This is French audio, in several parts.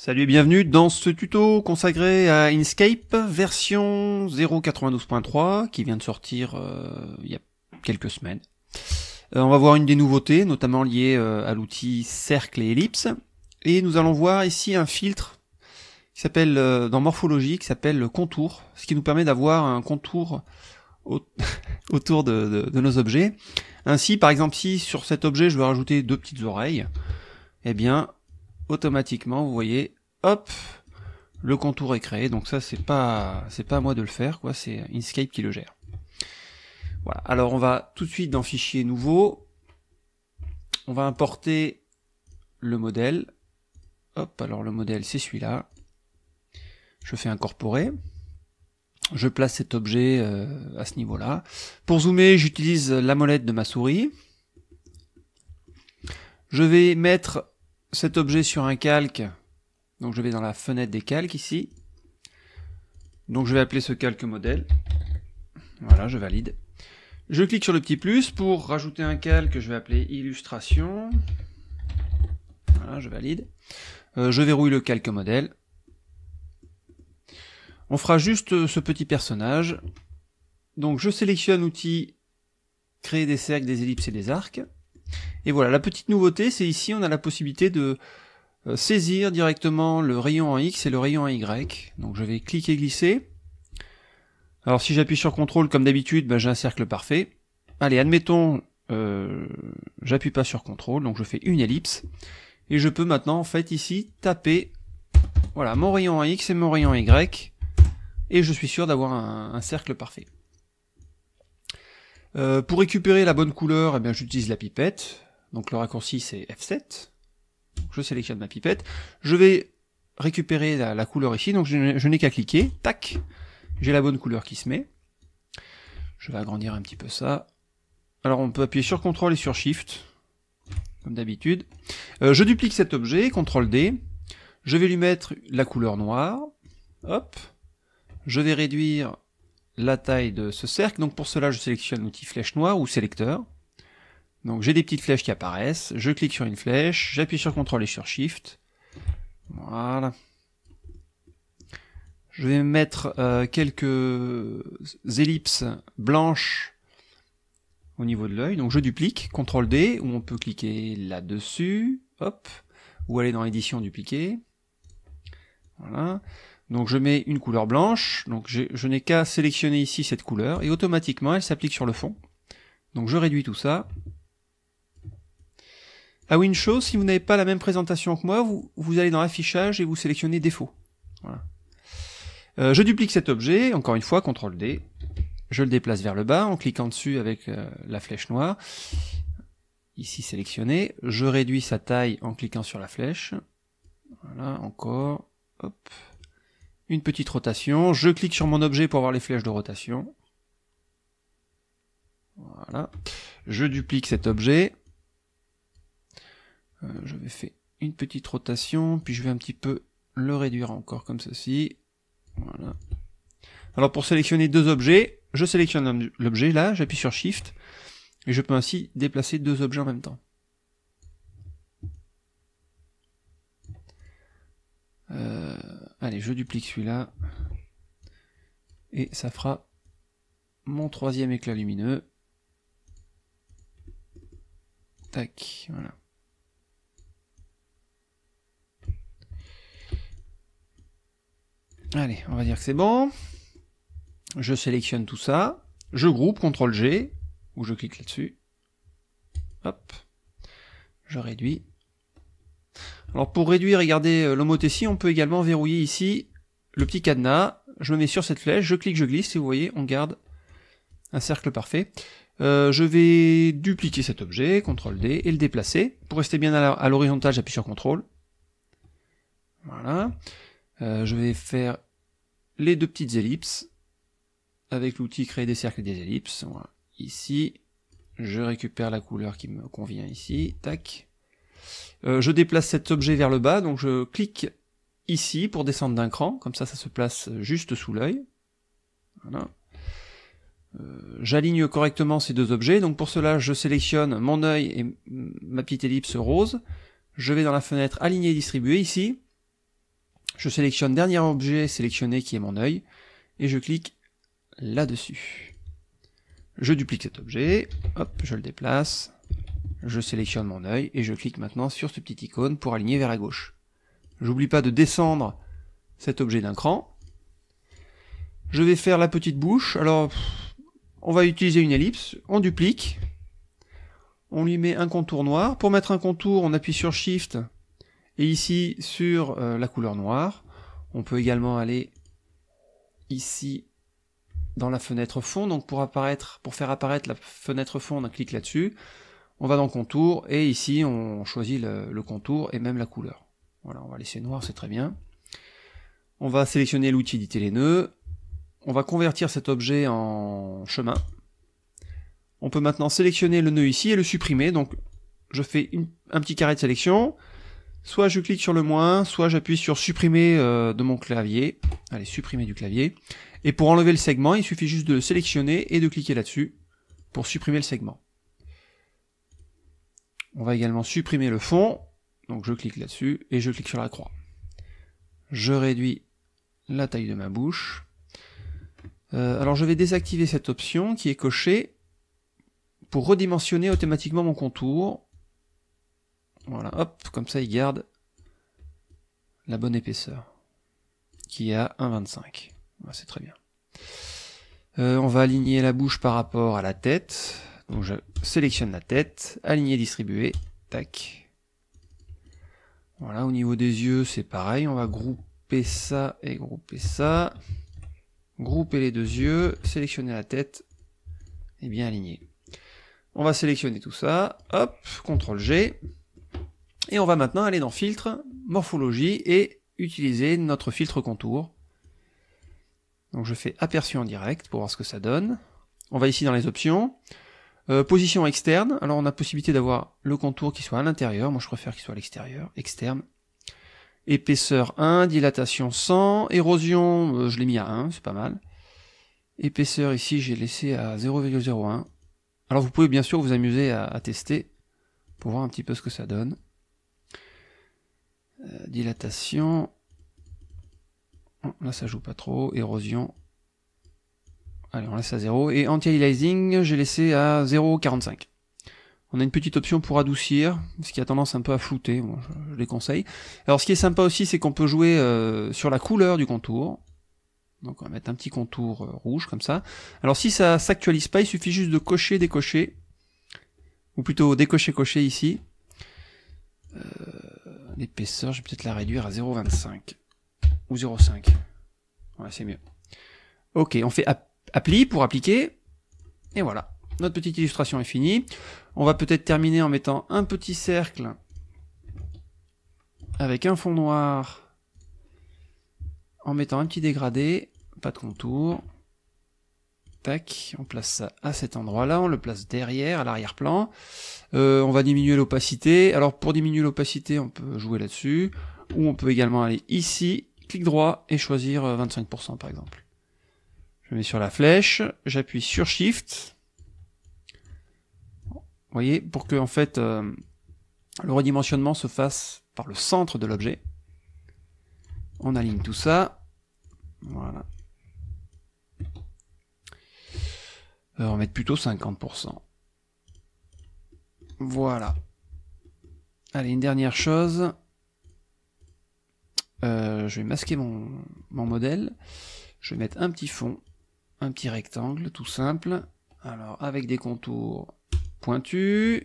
Salut et bienvenue dans ce tuto consacré à Inkscape version 0.92.3 qui vient de sortir euh, il y a quelques semaines. Euh, on va voir une des nouveautés, notamment liées euh, à l'outil cercle et ellipse. Et nous allons voir ici un filtre qui s'appelle dans morphologie qui s'appelle le contour, ce qui nous permet d'avoir un contour autour de, de, nos objets. Ainsi, par exemple, si sur cet objet je veux rajouter deux petites oreilles, eh bien automatiquement, vous voyez, hop, le contour est créé. Donc ça, c'est pas, c'est pas à moi de le faire, quoi. C'est Inkscape qui le gère. Voilà. Alors on va tout de suite dans Fichier nouveau. On va importer le modèle. Hop, alors le modèle c'est celui-là. Je fais incorporer. Je place cet objet euh, à ce niveau-là. Pour zoomer, j'utilise la molette de ma souris. Je vais mettre cet objet sur un calque. Donc je vais dans la fenêtre des calques ici. Donc je vais appeler ce calque modèle. Voilà, je valide. Je clique sur le petit plus pour rajouter un calque, je vais appeler illustration. Voilà, je valide. Euh, je verrouille le calque modèle. On fera juste ce petit personnage. Donc je sélectionne outil créer des cercles, des ellipses et des arcs. Et voilà, la petite nouveauté, c'est ici, on a la possibilité de euh, saisir directement le rayon en X et le rayon en Y. Donc je vais cliquer glisser. Alors si j'appuie sur CTRL comme d'habitude, ben, j'ai un cercle parfait. Allez, admettons, euh, j'appuie pas sur CTRL, donc je fais une ellipse. Et je peux maintenant, en fait, ici, taper voilà, mon rayon en X et mon rayon en Y. Et je suis sûr d'avoir un cercle parfait. Euh, pour récupérer la bonne couleur, eh bien, j'utilise la pipette. Donc le raccourci c'est F7. Je sélectionne ma pipette. Je vais récupérer la, couleur ici, donc je, n'ai qu'à cliquer. Tac J'ai la bonne couleur qui se met. Je vais agrandir un petit peu ça. Alors on peut appuyer sur CTRL et sur SHIFT, comme d'habitude. Euh, je duplique cet objet, CTRL D. Je vais lui mettre la couleur noire. Hop. Je vais réduire la taille de ce cercle. Donc pour cela, je sélectionne l'outil flèche noire ou sélecteur. Donc j'ai des petites flèches qui apparaissent. Je clique sur une flèche, j'appuie sur CTRL et sur SHIFT. Voilà. Je vais mettre euh, quelques ellipses blanches au niveau de l'œil. Donc je duplique, CTRL D, ou on peut cliquer là-dessus, hop, ou aller dans l'édition dupliquer. Voilà. Donc je mets une couleur blanche, donc je n'ai qu'à sélectionner ici cette couleur, et automatiquement elle s'applique sur le fond. Donc je réduis tout ça. Une chose, si vous n'avez pas la même présentation que moi, vous, allez dans l'affichage et vous sélectionnez défaut. Voilà. Euh, je duplique cet objet, encore une fois, CTRL D. Je le déplace vers le bas en cliquant dessus avec euh, la flèche noire. Ici sélectionné. Je réduis sa taille en cliquant sur la flèche. Voilà, encore. Hop une petite rotation, je clique sur mon objet pour voir les flèches de rotation. Voilà. Je duplique cet objet. Euh, je vais faire une petite rotation, puis je vais un petit peu le réduire encore comme ceci. Voilà. Alors pour sélectionner deux objets, je sélectionne l'objet là, j'appuie sur Shift, et je peux ainsi déplacer deux objets en même temps. Euh, allez, je duplique celui-là. Et ça fera mon troisième éclat lumineux. Tac, voilà. Allez, on va dire que c'est bon. Je sélectionne tout ça. Je groupe, CTRL G, ou je clique là-dessus. Hop. Je réduis. Alors pour réduire et garder euh, l'homothétie, on peut également verrouiller ici le petit cadenas. Je me mets sur cette flèche, je clique, je glisse, et vous voyez, on garde un cercle parfait. Euh, je vais dupliquer cet objet, CTRL D, et le déplacer. Pour rester bien à l'horizontale, j'appuie sur CTRL. Voilà. Euh, je vais faire les deux petites ellipses avec l'outil créer des cercles et des ellipses. Ici, je récupère la couleur qui me convient ici. Tac. Euh, je déplace cet objet vers le bas, donc je clique ici pour descendre d'un cran, comme ça ça se place juste sous l'œil. Euh, j'aligne correctement ces deux objets, donc pour cela je sélectionne mon œil et ma petite ellipse rose, je vais dans la fenêtre aligner et distribuer ici, Je sélectionne dernier objet sélectionné qui est mon œil, et je clique là-dessus. Je duplique cet objet, hop, je le déplace, je sélectionne mon œil, et je clique maintenant sur ce petit icône pour aligner vers la gauche. J'oublie pas de descendre cet objet d'un cran. Je vais faire la petite bouche, alors on va utiliser une ellipse, on duplique, on lui met un contour noir. Pour mettre un contour, on appuie sur Shift et ici sur euh, la couleur noire. On peut également aller ici dans la fenêtre fond. Donc pour faire apparaître la fenêtre fond, on clique là-dessus. On va dans contour et ici on choisit le, contour et même la couleur. Voilà, on va laisser noir, c'est très bien. On va sélectionner l'outil éditer les nœuds. On va convertir cet objet en chemin. On peut maintenant sélectionner le nœud ici et le supprimer. Donc je fais un petit carré de sélection. Soit je clique sur le moins, soit j'appuie sur supprimer euh, de mon clavier. Allez, supprimer du clavier. Et pour enlever le segment, il suffit juste de le sélectionner et de cliquer là-dessus pour supprimer le segment. On va également supprimer le fond. Donc je clique là-dessus et je clique sur la croix. Je réduis la taille de ma bouche. Euh, alors je vais désactiver cette option qui est cochée pour redimensionner automatiquement mon contour. Voilà, hop, comme ça il garde la bonne épaisseur, qui est à 1,25. c'est très bien. Euh, on va aligner la bouche par rapport à la tête. Je sélectionne la tête, aligner, distribuer, tac. Voilà, au niveau des yeux, c'est pareil, on va grouper ça et grouper ça. Grouper les deux yeux, sélectionner la tête, et bien aligner. On va sélectionner tout ça, hop, CTRL G, et on va maintenant aller dans Filtre, Morphologie, et utiliser notre filtre contour. Donc je fais aperçu en direct pour voir ce que ça donne. On va ici dans les options. Euh, position externe, alors on a possibilité d'avoir le contour qui soit à l'intérieur, moi je préfère qu'il soit à l'extérieur, externe. Épaisseur 1, dilatation 100, érosion, euh, je l'ai mis à 1, c'est pas mal. Épaisseur ici j'ai laissé à 0,01. Alors vous pouvez bien sûr vous amuser à, tester pour voir un petit peu ce que ça donne. Euh, dilatation. Oh, là ça joue pas trop. Érosion. Allez, on laisse à 0. Et anti-aliasing, j'ai laissé à 0,45. On a une petite option pour adoucir, ce qui a tendance un peu à flouter, je, les conseille. Alors ce qui est sympa aussi, c'est qu'on peut jouer euh, sur la couleur du contour. Donc on va mettre un petit contour euh, rouge comme ça. Alors si ça s'actualise pas, il suffit juste de cocher, décocher. Ou plutôt décocher, cocher ici. Euh, l'épaisseur, je vais peut-être la réduire à 0,25. Ou 0,5. Ouais, c'est mieux. Ok, on fait appli pour appliquer. Et voilà. Notre petite illustration est finie. On va peut-être terminer en mettant un petit cercle avec un fond noir en mettant un petit dégradé, pas de contour. Tac, on place ça à cet endroit-là, on le place derrière, à l'arrière-plan. Euh, on va diminuer l'opacité. Alors pour diminuer l'opacité, on peut jouer là-dessus. Ou on peut également aller ici, clic droit et choisir 25% euh, par exemple. Je mets sur la flèche, j'appuie sur Shift. Vous voyez, pour que en fait euh, le redimensionnement se fasse par le centre de l'objet. On aligne tout ça. Voilà. Euh, on va mettre plutôt 50%. Voilà. Allez, une dernière chose. Euh, je vais masquer mon, mon modèle. Je vais mettre un petit fond, un petit rectangle, tout simple. Alors, avec des contours pointus.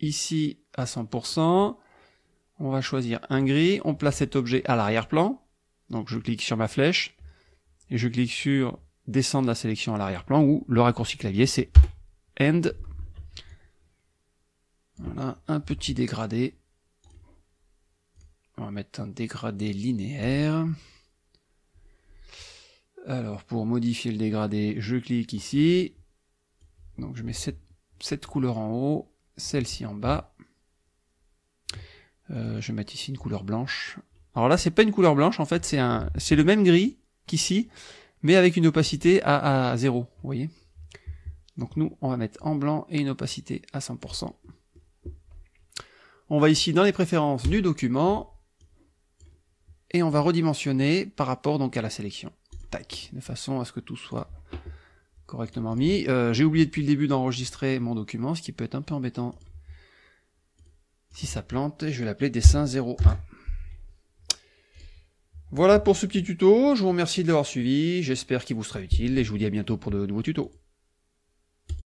Ici, à 100%. On va choisir un gris. On place cet objet à l'arrière-plan. Donc je clique sur ma flèche et je clique sur descendre la sélection à l'arrière-plan ou le raccourci clavier c'est End. Voilà, un petit dégradé. On va mettre un dégradé linéaire. Alors pour modifier le dégradé, je clique ici. Donc je mets cette, cette couleur en haut, celle-ci en bas. Euh, je vais mettre ici une couleur blanche. Alors là, c'est pas une couleur blanche, en fait, c'est un, c'est le même gris qu'ici, mais avec une opacité à, à 0, vous voyez. Donc nous, on va mettre en blanc et une opacité à 100%. On va ici dans les préférences du document, et on va redimensionner par rapport donc à la sélection. De façon à ce que tout soit correctement mis. Euh, j'ai oublié depuis le début d'enregistrer mon document, ce qui peut être un peu embêtant si ça plante. Je vais l'appeler dessin 01. Voilà pour ce petit tuto, je vous remercie de l'avoir suivi, j'espère qu'il vous sera utile et je vous dis à bientôt pour de nouveaux tutos.